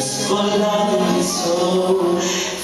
for loving me so.